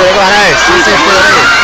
Agora é.